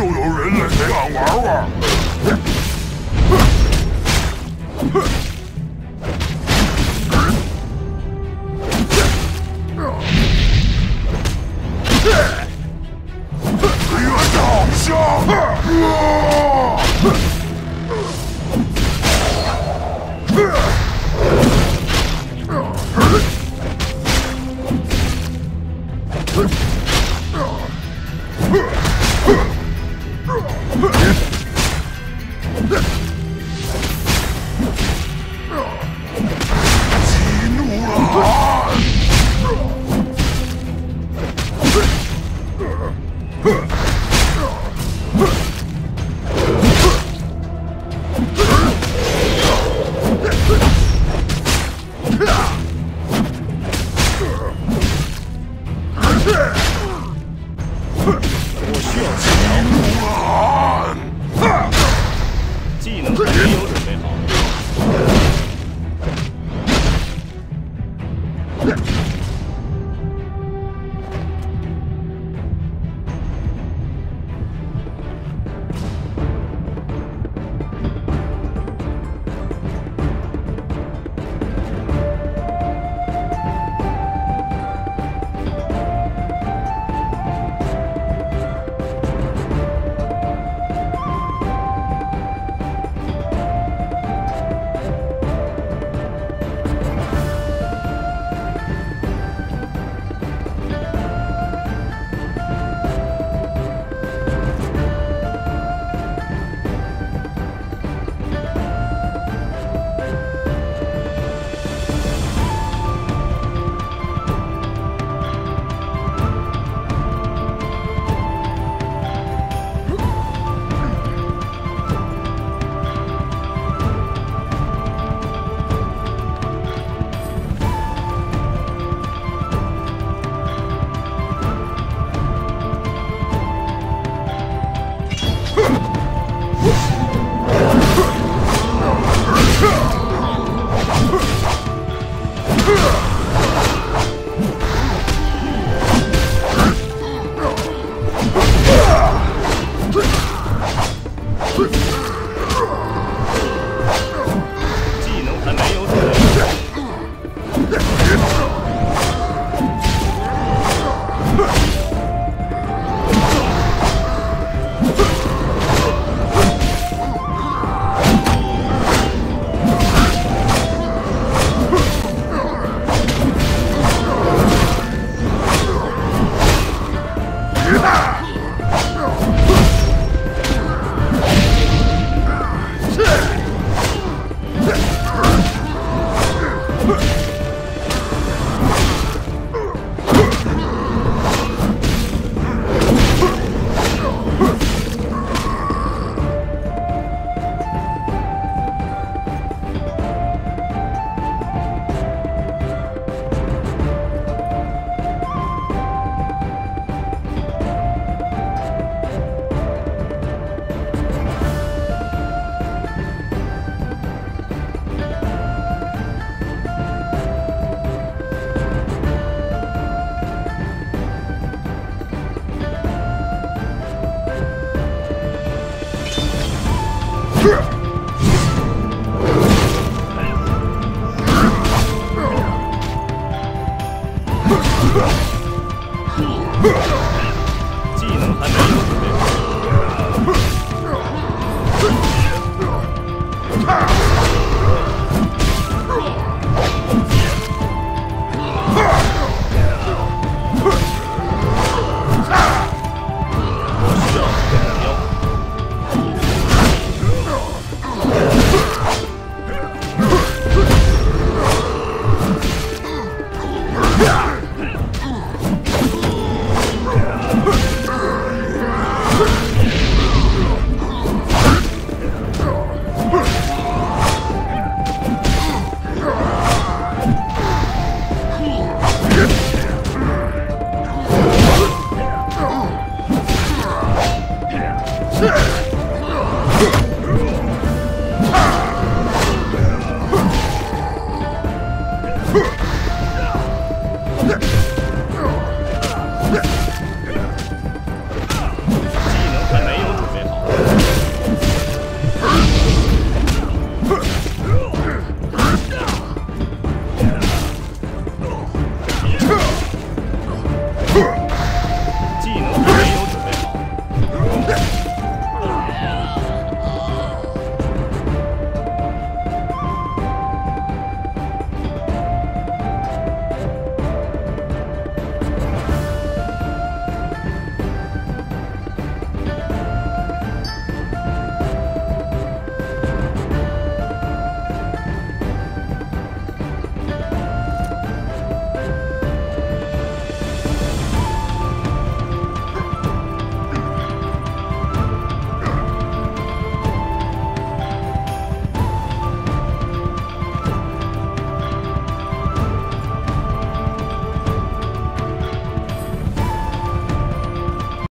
就有人来这样玩玩。元宝箱。Huh! 激怒了我需要治疗技能没有准备好。技能还没用